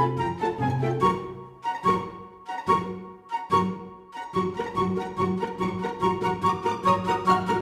Thank you.